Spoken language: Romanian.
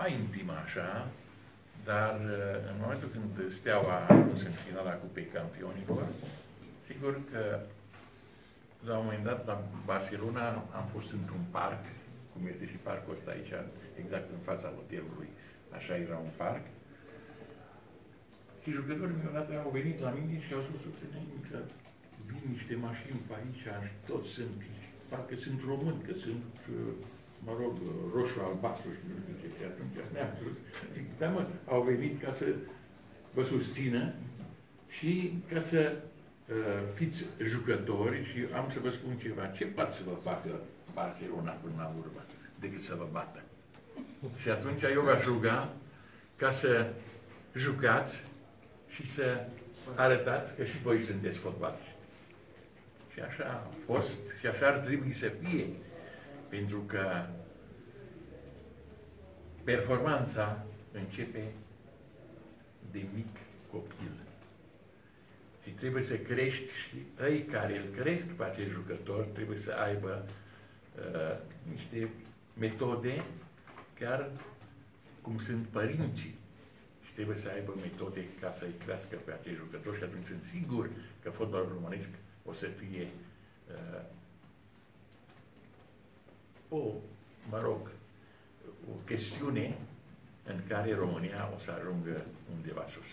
mai intimă așa, dar uh, în momentul când Steaua a ajuns în finala Cupei Campionilor, sigur că la un moment dat la Barcelona am fost într-un parc, cum este și parcul ăsta aici, exact în fața hotelului, așa era un parc, și jucătorii mei odată au venit la mine și au spus că vin niște mașini pe aici și toți sunt, parcă sunt români, că sunt, uh, mă rog, roșu-albastru și nu știu ce. Și atunci mi-am spus, zic, da mă, au venit ca să vă susțină și ca să uh, fiți jucători și am să vă spun ceva. Ce poate să vă facă Barcelona până la urmă decât să vă bată? Și atunci eu v-aș ruga ca să jucați și să arătați că și voi sunteți fotbaliști. Și așa a fost și așa ar trebui să fie. Pentru că performanța începe de mic copil. Și trebuie să crești și ei care îl cresc pe acest jucător trebuie să aibă uh, niște metode chiar cum sunt părinții trebuie să aibă metode ca să-i crească pe acești jucători și atunci sunt sigur că fotbalul românesc o să fie uh, o, mă rog, o chestiune în care România o să ajungă undeva sus.